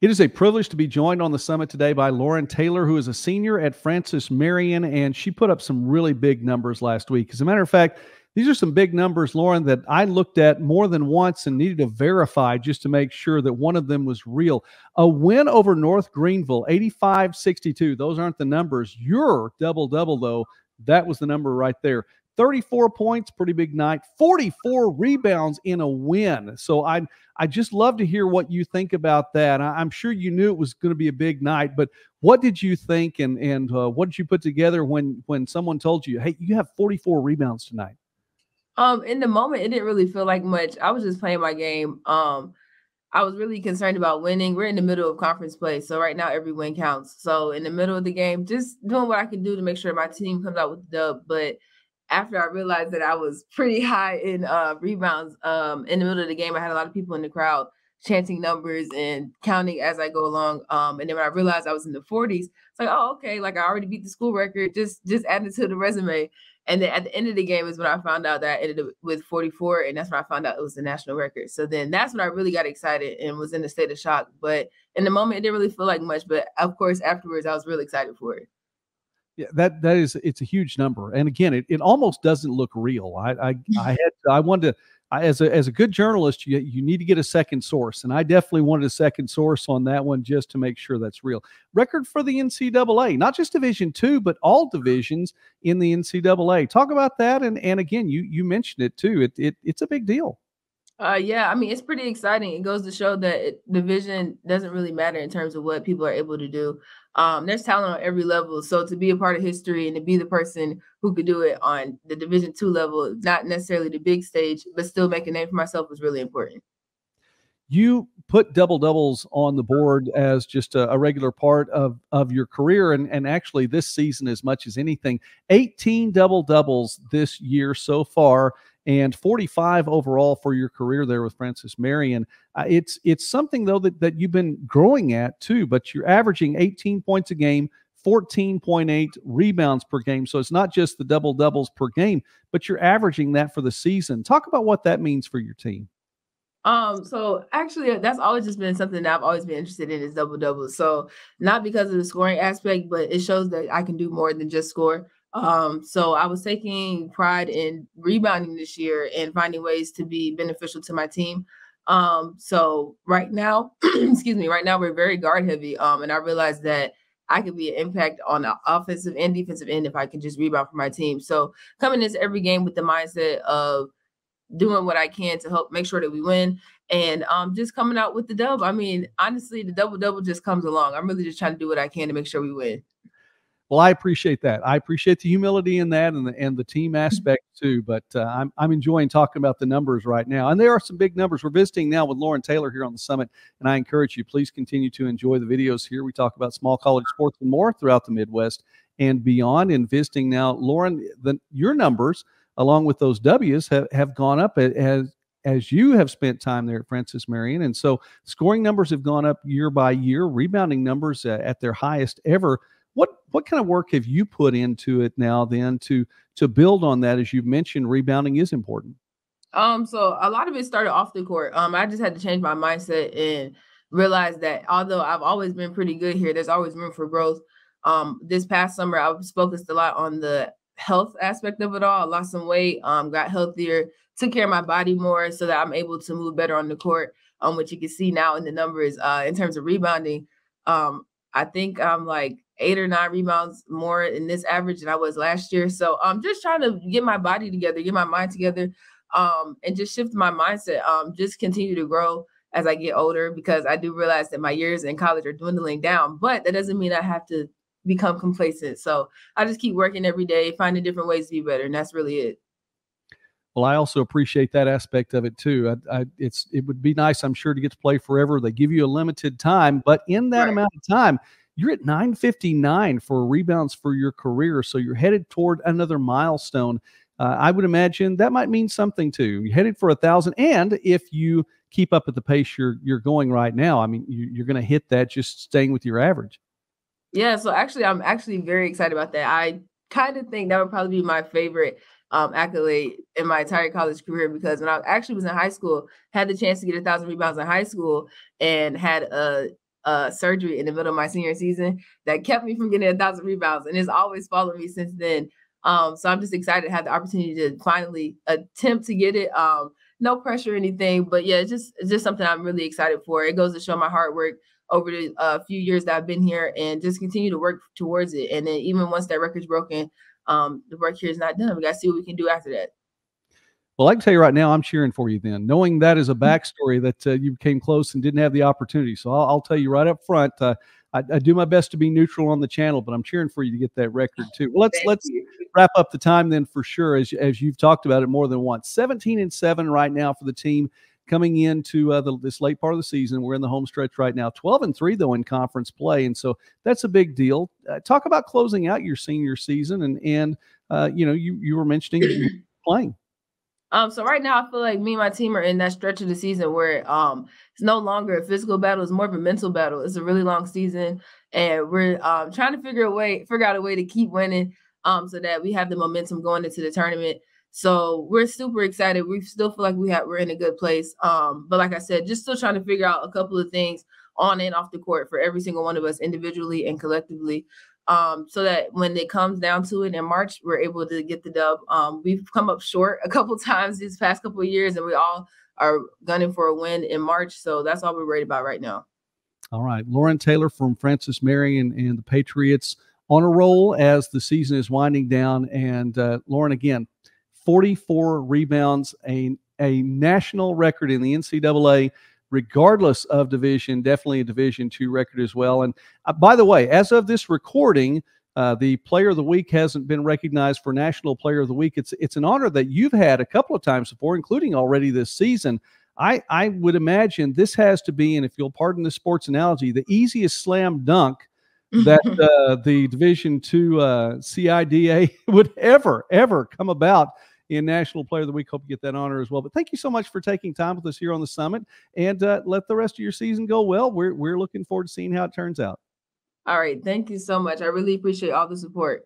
It is a privilege to be joined on the summit today by Lauryn Taylor, who is a senior at Francis Marion, and she put up some really big numbers last week. As a matter of fact, these are some big numbers, Lauryn, that I looked at more than once and needed to verify just to make sure that one of them was real. A win over North Greenville, 85 62. Those aren't the numbers. Your double double, though, that was the number right there. 34 points, pretty big night. 44 rebounds in a win. So I I just love to hear what you think about that. I, am sure you knew it was going to be a big night, but what did you think and and uh, what did you put together when when someone told you, "Hey, you have 44 rebounds tonight"? Um, in the moment, it didn't really feel like much. I was just playing my game. Um, I was really concerned about winning. We're in the middle of conference play, so right now every win counts. So in the middle of the game, just doing what I can do to make sure my team comes out with the dub. But after I realized that I was pretty high in uh, rebounds um, in the middle of the game, I had a lot of people in the crowd chanting numbers and counting as I go along. Um, and then when I realized I was in the 40s, it's like, oh, okay, like I already beat the school record. Just just add it to the resume. And then at the end of the game is when I found out that I ended up with 44, and that's when I found out it was the national record. So then that's when I really got excited and was in a state of shock. But in the moment, it didn't really feel like much. But of course, afterwards, I was really excited for it. Yeah, that that is it's a huge number, and again, it, it almost doesn't look real. I I, I had I wanted to I, as a as a good journalist, you you need to get a second source, and I definitely wanted a second source on that one just to make sure that's real. Record for the NCAA, not just Division two, but all divisions in the NCAA. Talk about that, and and again, you you mentioned it too. It, it it's a big deal. Uh, yeah, I mean, it's pretty exciting. It goes to show that it, division doesn't really matter in terms of what people are able to do. Um, there's talent on every level. So to be a part of history and to be the person who could do it on the Division two level, not necessarily the big stage, but still make a name for myself was really important. You put double doubles on the board as just a, a regular part of, of your career, and, and actually this season as much as anything. 18 double doubles this year so far and 45 overall for your career there with Francis Marion. Uh, it's it's something though that, that you've been growing at too, but you're averaging 18 points a game, 14.8 rebounds per game. So it's not just the double doubles per game, but you're averaging that for the season. Talk about what that means for your team. Um, so actually that's always just been something that I've always been interested in is double doubles. So not because of the scoring aspect, but it shows that I can do more than just score. Um, so I was taking pride in rebounding this year and finding ways to be beneficial to my team. Um, so right now, excuse me, right now we're very guard heavy. Um, and I realized that I could be an impact on the offensive and defensive end if I can just rebound for my team. So coming into every game with the mindset of doing what I can to help make sure that we win and um just coming out with the dub. I mean, honestly, the double double just comes along. I'm really just trying to do what I can to make sure we win. Well, I appreciate that. I appreciate the humility in that and the and the team mm-hmm. aspect too. But uh, I'm I'm enjoying talking about the numbers right now, and there are some big numbers. We're visiting now with Lauryn Taylor here on the summit, and I encourage you please continue to enjoy the videos here. We talk about small college sports and more throughout the Midwest and beyond. And visiting now, Lauryn, the, your numbers along with those W's have, have gone up as as you have spent time there at Francis Marion. And so scoring numbers have gone up year by year, rebounding numbers uh, at their highest ever. What what kind of work have you put into it now then to to build on that? As you've mentioned, rebounding is important. Um, so a lot of it started off the court. Um, I just had to change my mindset and realize that although I've always been pretty good here, there's always room for growth. Um, this past summer, I was focused a lot on the health aspect of it all. I lost some weight, um, got healthier, took care of my body more so that I'm able to move better on the court. Um, which you can see now in the numbers uh, in terms of rebounding. Um, I think I'm like eight or nine rebounds more in this average than I was last year. So I'm just trying to get my body together, get my mind together, um, and just shift my mindset. Um, just continue to grow as I get older because I do realize that my years in college are dwindling down, but that doesn't mean I have to become complacent. So I just keep working every day, finding different ways to be better, and that's really it. Well, I also appreciate that aspect of it too. I, I, it's it would be nice, I'm sure, to get to play forever. They give you a limited time, but in that right. amount of time, you're at 959 for rebounds for your career. So you're headed toward another milestone. Uh, I would imagine that might mean something too. You're headed for a thousand, and if you keep up at the pace you're you're going right now, I mean, you, are going to hit that just staying with your average. Yeah. So actually, I'm actually very excited about that. I kind of think that would probably be my favorite um, accolade in my entire college career because when I actually was in high school, had the chance to get a thousand rebounds in high school and had a uh, surgery in the middle of my senior season that kept me from getting a thousand rebounds, and it's always followed me since then. Um, so I'm just excited to have the opportunity to finally attempt to get it. Um, no pressure or anything, but yeah, it's just it's just something I'm really excited for. It goes to show my hard work over the uh, few years that I've been here, and just continue to work towards it. And then even once that record's broken, um, the work here is not done. We got to see what we can do after that. Well, I can tell you right now, I'm cheering for you. Then, knowing that is a mm-hmm. backstory that uh, you came close and didn't have the opportunity, so I'll, I'll tell you right up front. Uh, I, I, do my best to be neutral on the channel, but I'm cheering for you to get that record too. Well, let's Thank let's you. wrap up the time then for sure, as as you've talked about it more than once. 17 and seven right now for the team coming into uh, the, this late part of the season. We're in the home stretch right now. 12 and three though in conference play, and so that's a big deal. Uh, talk about closing out your senior season, and and uh, you know you you were mentioning playing. Um, so right now I feel like me and my team are in that stretch of the season where um it's no longer a physical battle, it's more of a mental battle. It's a really long season and we're um trying to figure a way, figure out a way to keep winning um so that we have the momentum going into the tournament. So we're super excited. We still feel like we have we're in a good place. Um, but like I said, just still trying to figure out a couple of things on and off the court for every single one of us individually and collectively um, so that when it comes down to it in March, we're able to get the dub. Um, we've come up short a couple times these past couple years, and we all are gunning for a win in March. So that's all we're worried about right now. All right, Lauryn Taylor from Francis Marion and the Patriots on a roll as the season is winding down. And uh, Lauryn, again, 44 rebounds, a a national record in the NCAA regardless of division, definitely a Division two record as well. And uh, by the way, as of this recording, uh, the Player of the Week hasn't been recognized for National Player of the Week. It's it's an honor that you've had a couple of times before, including already this season. I I would imagine this has to be, and if you'll pardon the sports analogy, the easiest slam dunk that uh, the Division two uh, CIDA would ever ever come about in National Player of the Week. Hope you get that honor as well. But thank you so much for taking time with us here on the summit and uh, let the rest of your season go well. We're, we're looking forward to seeing how it turns out. All right. Thank you so much. I really appreciate all the support.